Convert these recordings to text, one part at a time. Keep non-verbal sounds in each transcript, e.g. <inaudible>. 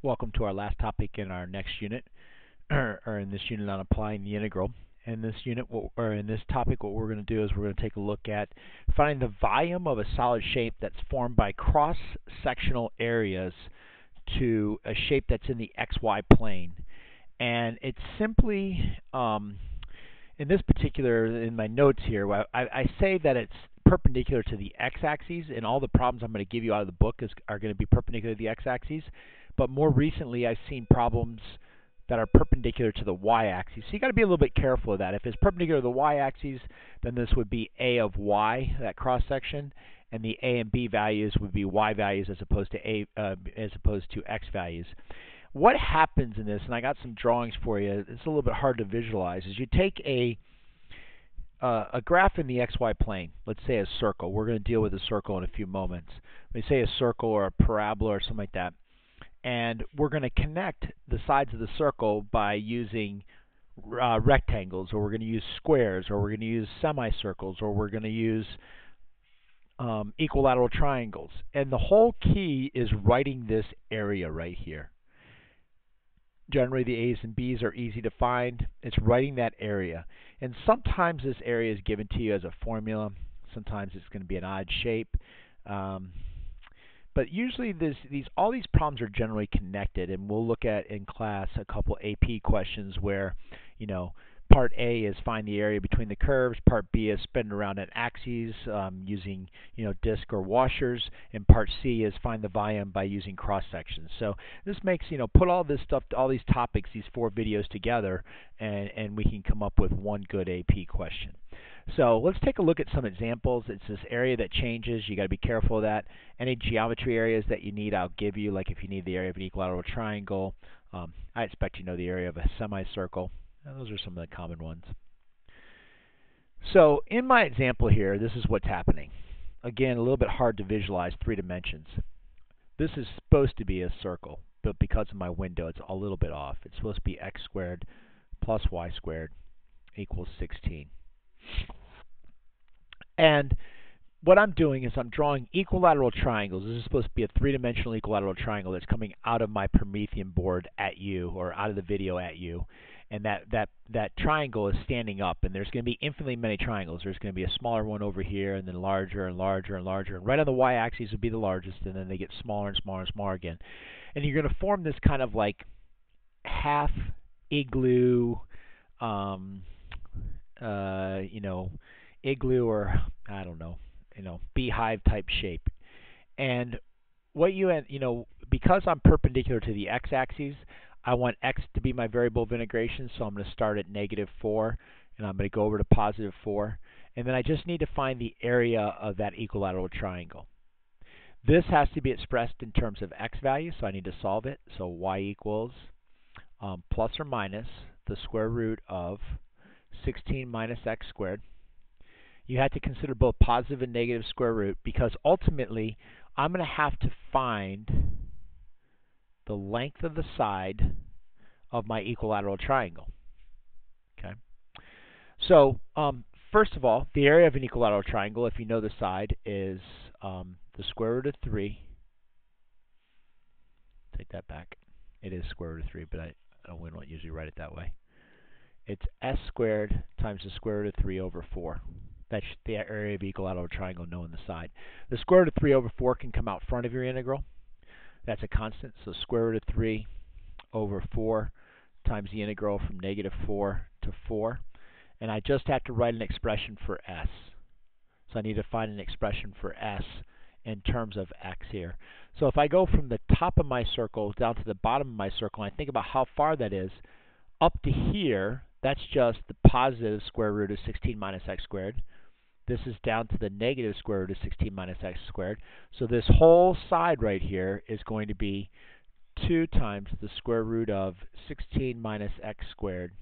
Welcome to our last topic in our next unit, <clears throat> or in this unit on applying the integral. In this unit, or in this topic, what we're going to do is we're going to take a look at finding the volume of a solid shape that's formed by cross-sectional areas to a shape that's in the xy plane. And it's simply, um, in this particular, in my notes here, I, I say that it's perpendicular to the x-axis, and all the problems I'm going to give you out of the book is, are going to be perpendicular to the x-axis but more recently I've seen problems that are perpendicular to the y-axis. So you got to be a little bit careful of that. If it's perpendicular to the y-axis, then this would be a of y, that cross section, and the a and b values would be y values as opposed to a uh, as opposed to x values. What happens in this, and I got some drawings for you. It's a little bit hard to visualize. Is you take a uh, a graph in the xy plane, let's say a circle. We're going to deal with a circle in a few moments. Let me say a circle or a parabola or something like that and we're going to connect the sides of the circle by using uh, rectangles, or we're going to use squares, or we're going to use semicircles, or we're going to use um, equilateral triangles. And the whole key is writing this area right here. Generally, the A's and B's are easy to find. It's writing that area. And sometimes this area is given to you as a formula. Sometimes it's going to be an odd shape. Um, but usually this, these all these problems are generally connected, and we'll look at in class a couple AP questions where, you know, part A is find the area between the curves, part B is spin around an axis um, using you know disc or washers, and part C is find the volume by using cross sections. So this makes you know put all this stuff, all these topics, these four videos together, and and we can come up with one good AP question. So let's take a look at some examples. It's this area that changes. you got to be careful of that. Any geometry areas that you need, I'll give you, like if you need the area of an equilateral triangle. Um, I expect you know the area of a semicircle. And those are some of the common ones. So in my example here, this is what's happening. Again, a little bit hard to visualize three dimensions. This is supposed to be a circle, but because of my window, it's a little bit off. It's supposed to be x squared plus y squared equals 16. And what I'm doing is I'm drawing equilateral triangles. This is supposed to be a three-dimensional equilateral triangle that's coming out of my Promethean board at you, or out of the video at you. And that, that, that triangle is standing up, and there's going to be infinitely many triangles. There's going to be a smaller one over here, and then larger and larger and larger. And right on the y-axis would be the largest, and then they get smaller and smaller and smaller again. And you're going to form this kind of like half igloo, um, uh, you know, igloo or I don't know, you know, beehive type shape. And what you you know, because I'm perpendicular to the x-axis, I want x to be my variable of integration, so I'm going to start at negative 4, and I'm going to go over to positive 4. And then I just need to find the area of that equilateral triangle. This has to be expressed in terms of x value, so I need to solve it. So y equals um, plus or minus the square root of 16 minus x squared. You have to consider both positive and negative square root because ultimately I'm going to have to find the length of the side of my equilateral triangle. Okay. So um, first of all, the area of an equilateral triangle, if you know the side, is um, the square root of 3. Take that back. It is square root of 3, but I, I don't usually write it that way it's s squared times the square root of 3 over 4. That's the area of equilateral triangle knowing the side. The square root of 3 over 4 can come out front of your integral. That's a constant, so square root of 3 over 4 times the integral from negative 4 to 4. And I just have to write an expression for s. So I need to find an expression for s in terms of x here. So if I go from the top of my circle down to the bottom of my circle, and I think about how far that is, up to here, that's just the positive square root of 16 minus x squared. This is down to the negative square root of 16 minus x squared. So this whole side right here is going to be 2 times the square root of 16 minus x squared.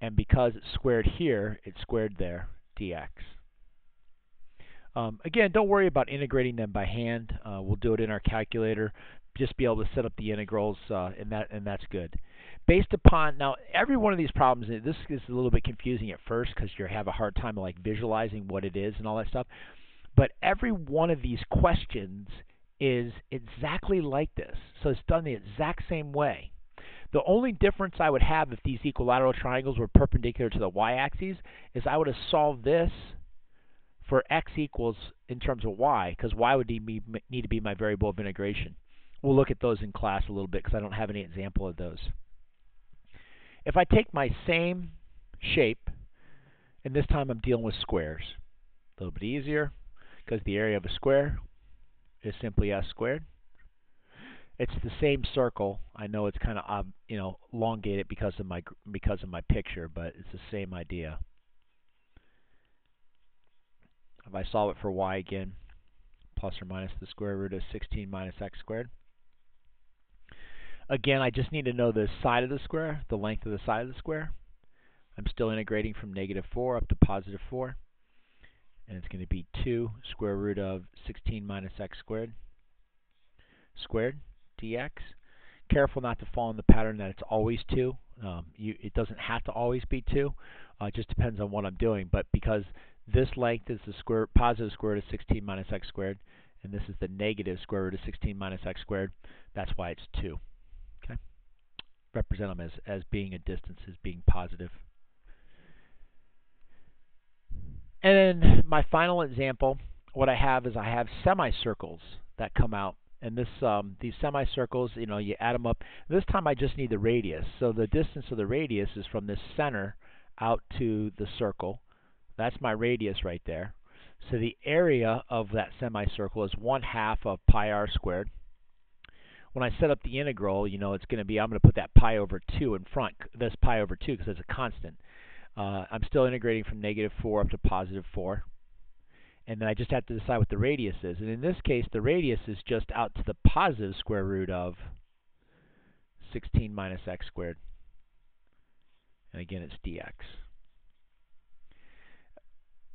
And because it's squared here, it's squared there, dx. Um, again, don't worry about integrating them by hand. Uh, we'll do it in our calculator. Just be able to set up the integrals, uh, and that and that's good based upon now every one of these problems this is a little bit confusing at first because you have a hard time like visualizing what it is and all that stuff but every one of these questions is exactly like this So it's done the exact same way. The only difference I would have if these equilateral triangles were perpendicular to the y-axis is I would have solved this for x equals in terms of y, because y would need, need to be my variable of integration. We'll look at those in class a little bit because I don't have any example of those. If I take my same shape, and this time I'm dealing with squares, a little bit easier because the area of a square is simply s squared. It's the same circle. I know it's kind of you know elongated because of my because of my picture, but it's the same idea. If I solve it for y again, plus or minus the square root of 16 minus x squared. Again, I just need to know the side of the square, the length of the side of the square. I'm still integrating from negative 4 up to positive 4. And it's going to be 2 square root of 16 minus x squared squared dx. Careful not to fall in the pattern that it's always 2. Um, you, it doesn't have to always be 2. Uh, it just depends on what I'm doing. But because this length is the square positive square root of 16 minus x squared, and this is the negative square root of 16 minus x squared, that's why it's 2. Represent them as, as being a distance, as being positive. And then my final example, what I have is I have semicircles that come out. And this, um, these semicircles, you know, you add them up. This time I just need the radius. So the distance of the radius is from this center out to the circle. That's my radius right there. So the area of that semicircle is 1 half of pi r squared. When I set up the integral, you know, it's going to be, I'm going to put that pi over 2 in front, this pi over 2 because it's a constant. Uh, I'm still integrating from negative 4 up to positive 4. And then I just have to decide what the radius is. And in this case, the radius is just out to the positive square root of 16 minus x squared. And again, it's dx.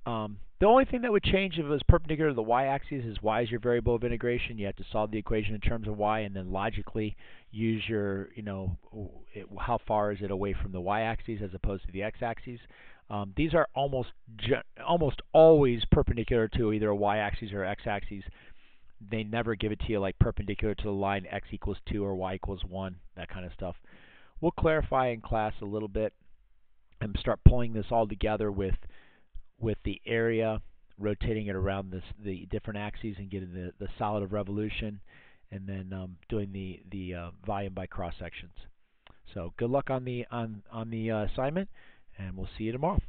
Um, the only thing that would change if it was perpendicular to the y-axis is y is your variable of integration. You have to solve the equation in terms of y and then logically use your, you know, it, how far is it away from the y-axis as opposed to the x-axis. Um, these are almost almost always perpendicular to either a y-axis or x-axis. They never give it to you like perpendicular to the line x equals 2 or y equals 1, that kind of stuff. We'll clarify in class a little bit and start pulling this all together with with the area, rotating it around this, the different axes and getting the, the solid of revolution, and then um, doing the, the uh, volume by cross sections. So good luck on the, on, on the uh, assignment, and we'll see you tomorrow.